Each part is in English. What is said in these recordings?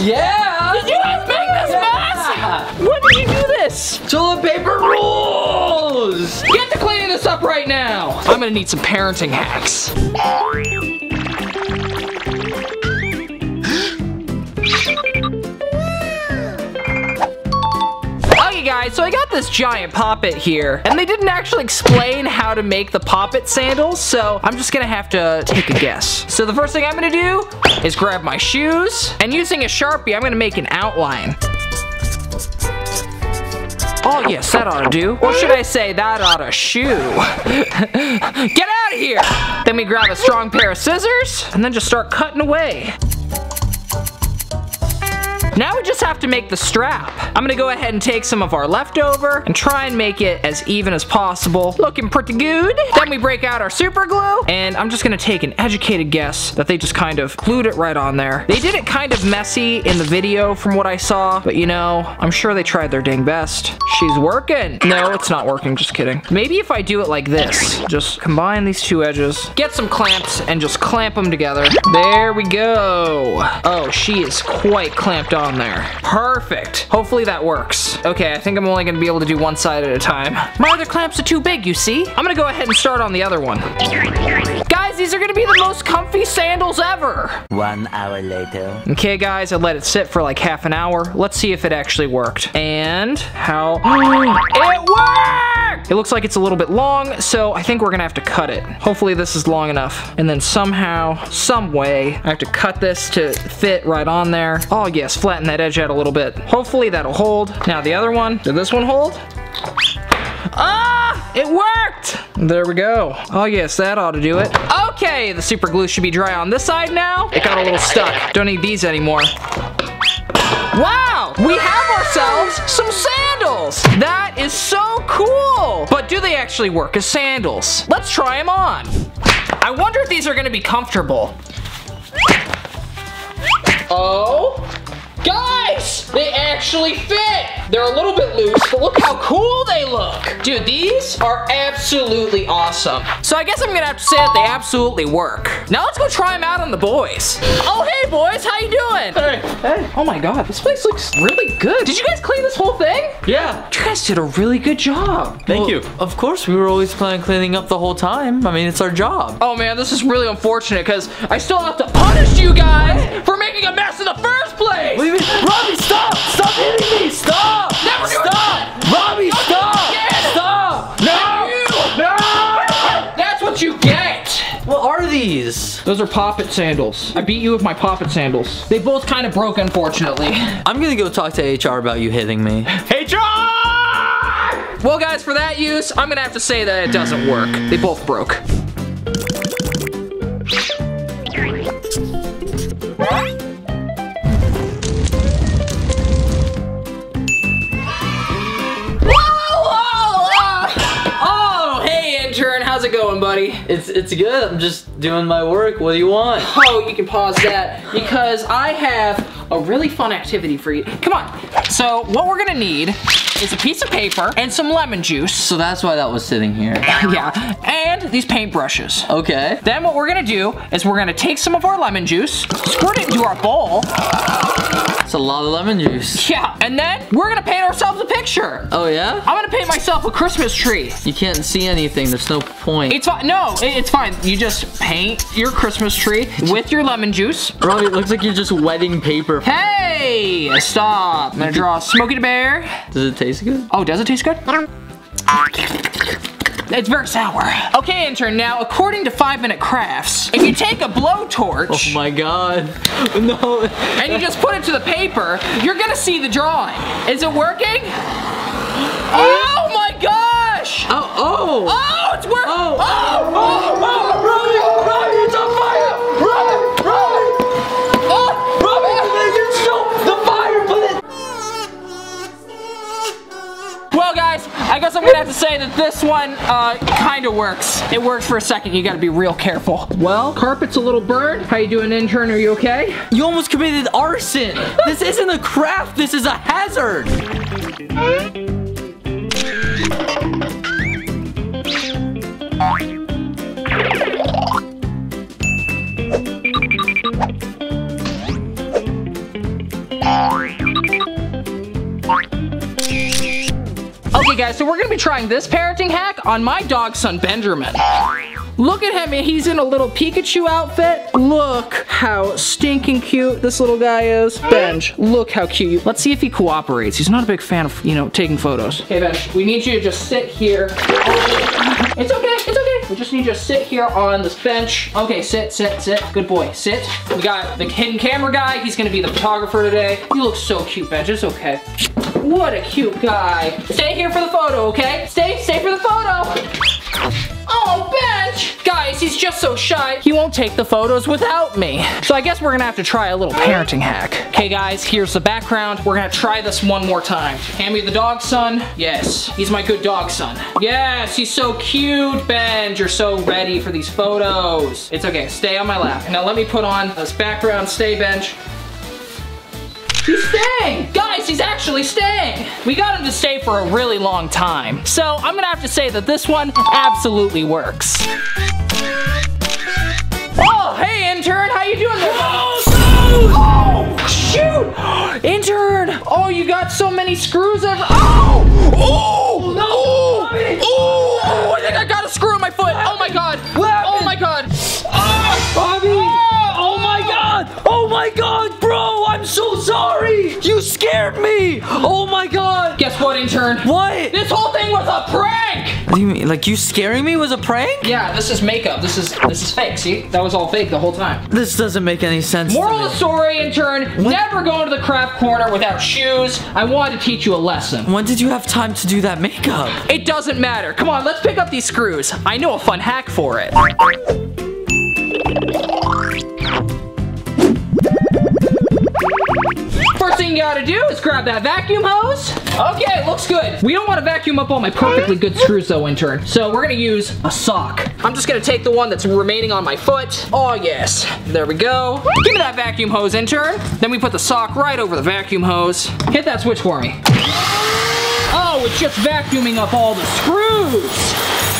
Yeah. Did you guys make this mess? When did you do this? Toilet paper rules. Get to cleaning this up right now. I'm gonna need some parenting hacks. So I got this giant pop it here, and they didn't actually explain how to make the pop it sandals, so I'm just gonna have to take a guess. So the first thing I'm gonna do is grab my shoes, and using a Sharpie, I'm gonna make an outline. Oh yes, that ought to do. Or should I say that ought to shoe. Get out of here! Then we grab a strong pair of scissors, and then just start cutting away. Now we just have to make the strap. I'm gonna go ahead and take some of our leftover and try and make it as even as possible. Looking pretty good. Then we break out our super glue and I'm just gonna take an educated guess that they just kind of glued it right on there. They did it kind of messy in the video from what I saw, but you know, I'm sure they tried their dang best. She's working. No, it's not working, just kidding. Maybe if I do it like this, just combine these two edges, get some clamps and just clamp them together. There we go. Oh, she is quite clamped on there. Perfect. Hopefully that works. Okay, I think I'm only gonna be able to do one side at a time. My other clamps are too big, you see? I'm gonna go ahead and start on the other one. Guys, these are gonna be the most comfy sandals ever. One hour later. Okay, guys, I let it sit for like half an hour. Let's see if it actually worked. And how? it worked! It looks like it's a little bit long, so I think we're gonna have to cut it. Hopefully this is long enough. And then somehow, some way, I have to cut this to fit right on there. Oh yes, flatten that edge out a little bit. Hopefully that'll hold. Now the other one, did this one hold? Ah, it worked! There we go. Oh yes, that ought to do it. Okay, the super glue should be dry on this side now. It got a little stuck. Don't need these anymore. Wow, we have ourselves some sandals. That is so cool. But do they actually work as sandals? Let's try them on. I wonder if these are gonna be comfortable. Oh, guys, they actually fit. They're a little bit loose, but look how cool they look. Dude, these are absolutely awesome. So I guess I'm gonna have to say that they absolutely work. Now let's go try them out on the boys. Oh, hey boys, how you doing? Hey, hey. Oh my god, this place looks really good. Did you guys clean this whole thing? Yeah. You guys did a really good job. Thank Well, you. Of course, we were always planning cleaning up the whole time. I mean, it's our job. Oh man, this is really unfortunate because I still have to punish you guys for making a mess in the first place. What you mean? Robby, stop! Stop hitting me! Stop! Never Stop! again. Robby, stop! again. Stop! No! No! That's what you get. What are these? Those are pop it sandals. I beat you with my pop it sandals. They both kind of broke, unfortunately. I'm gonna go talk to HR about you hitting me. HR! Well, guys, for that use, I'm gonna have to say that it doesn't work. They both broke. It's it's good. I'm just doing my work. What do you want? Oh, you can pause that because I have a really fun activity for you. Come on. So, what we're gonna need is a piece of paper and some lemon juice. So that's why that was sitting here. yeah, and these paintbrushes. Okay. Then what we're gonna do is we're gonna take some of our lemon juice, squirt it into our bowl. It's a lot of lemon juice. Yeah, and then we're gonna paint ourselves a picture. Oh yeah? I'm gonna paint myself a Christmas tree. You can't see anything. There's no point. It's fine. No, it- it's fine. You just paint your Christmas tree with your lemon juice. Robbie, it looks like you're just wetting paper. Hey, stop. I'm gonna draw Smokey the Bear. Does it taste good? Oh, does it taste good? It's very sour. Okay, intern, now according to Five Minute Crafts, if you take a blowtorch Oh my god. No. and you just put it to the paper, you're gonna see the drawing. Is it working? Oh, oh my gosh! Oh, oh. Oh, it's working! Oh. oh, oh, oh, have to say that this one uh, kind of works. It works for a second. You gotta be real careful. Well, carpet's a little burned. How you doing, intern? Are you okay? You almost committed arson. This isn't a craft. This is a hazard. Guys, so we're gonna be trying this parenting hack on my dog son, Benjamin. Look at him, he's in a little Pikachu outfit. Look how stinking cute this little guy is. Benj, look how cute. Let's see if he cooperates. He's not a big fan of, you know, taking photos. Hey, Benj, we need you to just sit here. It's okay, it's okay. We just need you to sit here on this bench. Okay, sit, sit, sit. Good boy, sit. We got the hidden camera guy. He's gonna be the photographer today. You look so cute, Benj. It's okay. What a cute guy. Stay here for the photo, okay? Stay, stay for the photo. Oh, Benj! Guys, he's just so shy, he won't take the photos without me. So I guess we're gonna have to try a little parenting hack. Okay, guys, here's the background. We're gonna try this one more time. Hand me the dog son. Yes, he's my good dog son. Yes, he's so cute, Benj. You're so ready for these photos. It's okay, stay on my lap. Now let me put on this background. Stay, Benj. He's staying! Guys, he's actually staying! We got him to stay for a really long time. So I'm gonna have to say that this one absolutely works. Oh, hey intern, how you doing there? Oh, oh, shoot! Intern! Oh, you got so many screws ever- Oh! Oh! You scared me! Oh my god! Guess what, intern? What? This whole thing was a prank! What do you mean? Like you scaring me was a prank? Yeah, this is makeup. This is this is fake. See, that was all fake the whole time. This doesn't make any sense. Moral of the story, intern: never go into the craft corner without shoes. I wanted to teach you a lesson. When did you have time to do that makeup? It doesn't matter. Come on, let's pick up these screws. I know a fun hack for it. Thing you gotta do is grab that vacuum hose. Okay, looks good. We don't want to vacuum up all my perfectly good screws though, intern. So we're gonna use a sock. I'm just gonna take the one that's remaining on my foot. Oh yes, there we go. Give me that vacuum hose, intern. Then we put the sock right over the vacuum hose. Hit that switch for me. Oh, it's just vacuuming up all the screws.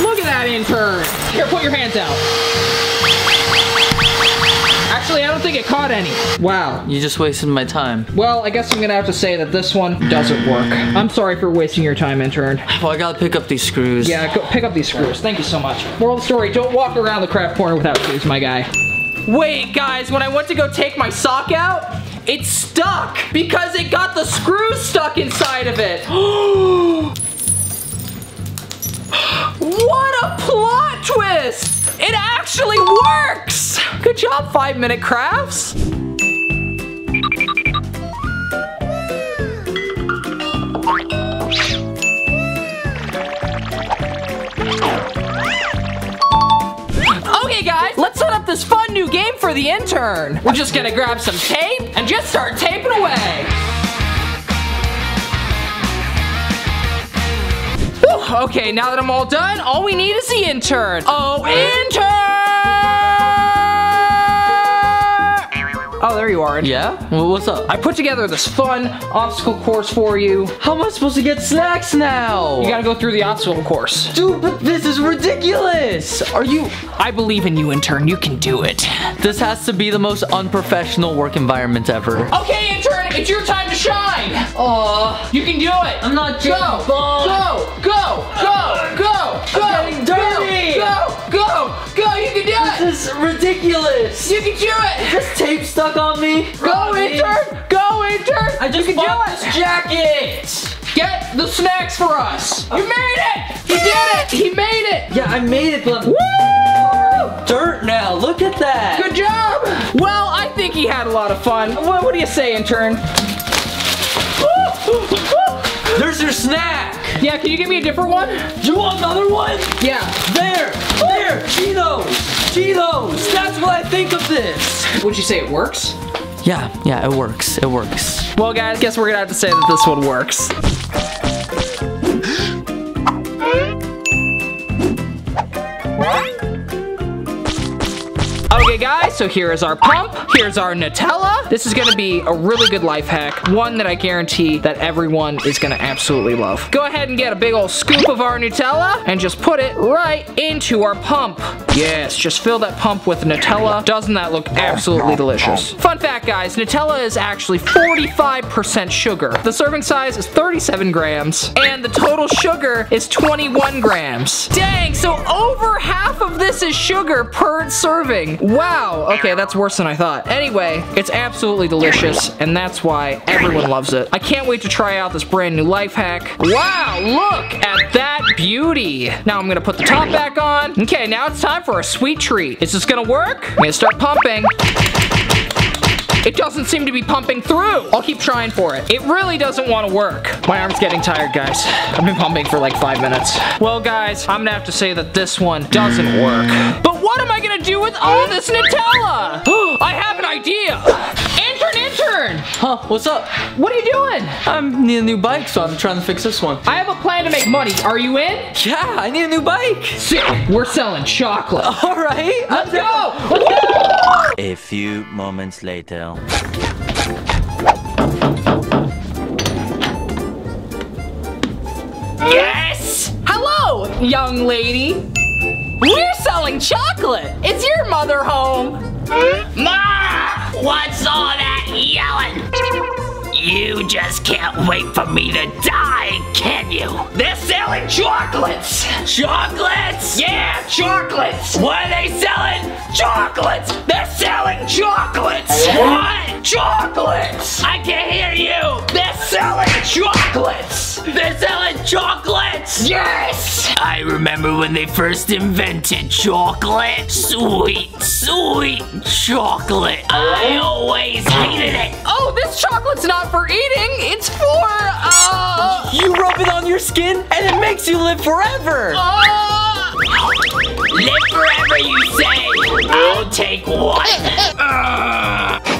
Look at that intern. Here, put your hands out. Actually, I don't think it caught any. Wow. You just wasted my time. Well, I guess I'm gonna have to say that this one doesn't work. I'm sorry for wasting your time, intern. Well, I gotta pick up these screws. Yeah, go pick up these screws. Thank you so much. Moral of the story, don't walk around the craft corner without shoes, my guy. Wait, guys, when I went to go take my sock out, it stuck because it got the screws stuck inside of it. what a plot twist! It actually works! Good job, Five Minute Crafts. Okay, guys, let's set up this fun new game for the intern. We're just gonna grab some tape and just start taping away. Okay, now that I'm all done, all we need is the intern. Oh, intern! Oh, there you are. Yeah? Well, what's up? I put together this fun obstacle course for you. How am I supposed to get snacks now? You gotta go through the obstacle course. Dude, but this is ridiculous! Are you... I believe in you, intern. You can do it. This has to be the most unprofessional work environment ever. Okay, intern, it's your time to shine. Aw, you can do it. I'm not Go, getting ball. go, go, go, go, go, getting dirty. go, go, go, go. You can do it. This is ridiculous! You can do it. This tape stuck on me! Go, Robby. intern. Go, intern. I just you can bought do this it. jacket! Get the snacks for us. You uh, made it. He did it. He made it. Yeah, I made it, but Woo! dirt now. Look at that. Good job. Well, I think he had a lot of fun. What, what do you say, intern? There's your snack. Yeah, can you give me a different one? Do you want another one? Yeah. There, there, Cheetos, Cheetos. That's what I think of this. Would you say it works? Yeah, yeah, it works. It works. Well, guys, guess we're gonna have to say that this one works. Okay, guys, so here is our pump. Here's our Nutella. This is gonna be a really good life hack. One that I guarantee that everyone is gonna absolutely love. Go ahead and get a big old scoop of our Nutella and just put it right into our pump. Yes, just fill that pump with Nutella. Doesn't that look absolutely delicious? Fun fact, guys, Nutella is actually 45% sugar. The serving size is 37 grams, and the total sugar is 21 grams. Dang, so over half of this is sugar per serving. Wow, okay, that's worse than I thought. Anyway, it's absolutely delicious, and that's why everyone loves it. I can't wait to try out this brand new life hack. Wow, look at that beauty. Now I'm gonna put the top back on. Okay, now it's time for a sweet treat. Is this gonna work? I'm gonna start pumping. It doesn't seem to be pumping through. I'll keep trying for it. It really doesn't want to work. My arm's getting tired, guys. I've been pumping for like five minutes. Well, guys, I'm gonna have to say that this one doesn't work. But what am I gonna do with all this Nutella? I have an idea. Intern, intern. Huh, what's up? What are you doing? I need a new bike, so I'm trying to fix this one. I have a plan to make money. Are you in? Yeah, I need a new bike. Sick. We're selling chocolate. All right. Let's go. Let's go. A few moments later. Yes! Hello, young lady. We're selling chocolate. Is your mother home? Ma! What's all that yelling? You just can't wait for me to die, can you? They're selling chocolates! Chocolates? Yeah, chocolates! What are they selling? Chocolates! They're selling chocolates! What? Chocolates! I can't hear you! They're selling chocolates! They're selling chocolates! Yes! I remember when they first invented chocolate. Sweet, sweet chocolate. I always hated it. Oh, this chocolate's not for eating. It's for, uh... You rub it on your skin, and it makes you live forever. uh Live forever, you say? I'll take one. Uh.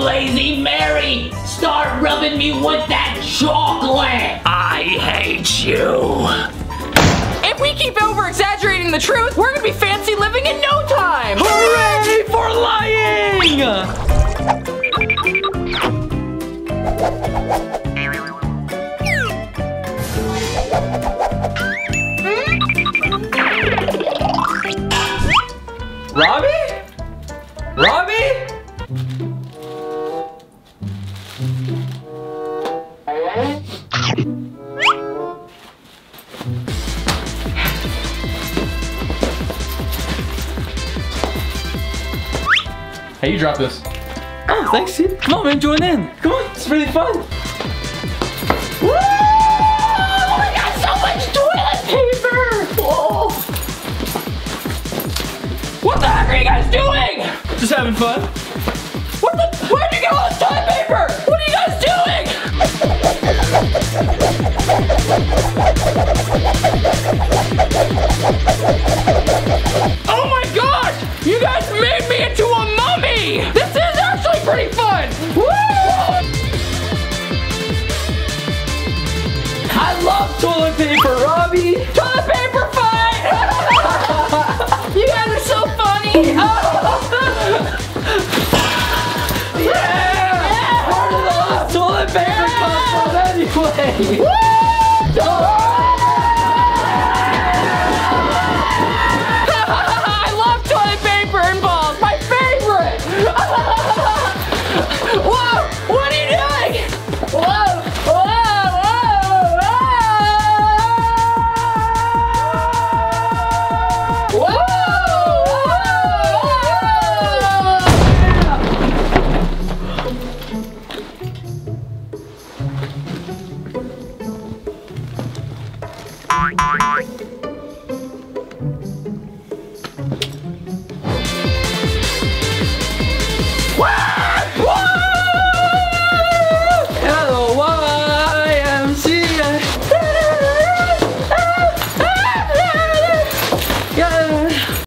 lazy Mary! Start rubbing me with that chocolate! I hate you! if we keep over exaggerating the truth, we're gonna be fancy living in no time. Hooray for lying! Robby? Hey, you drop this. Oh, thanks, dude. Come on, man, join in. Come on, it's really fun. Woo! I got so much toilet paper! Oh. What the heck are you guys doing? Just having fun. All this toilet paper come from anyway? I